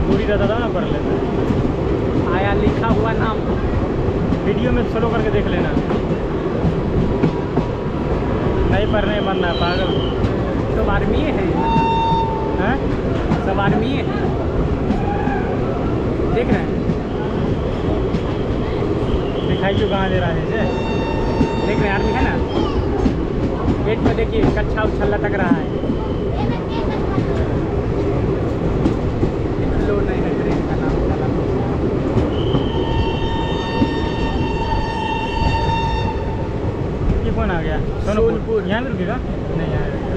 मजबूरी रहता था ना पढ़ लेते आया लिखा हुआ नाम। वीडियो में स्लो करके देख लेना। नहीं पढ़ने मरना है, पागल। सब आर्मी है? हैं? सब आर्मी है? देख रहे हैं। दिखाई क्यों कहाँ दे रहा है इसे? देख रहे हैं आर्मी है ना? गेट पर देखिए कच्छा उच्छा लटक रहा है। कौन आ गया? सोनपुर। यहाँ भी रुकेगा नहीं यहाँ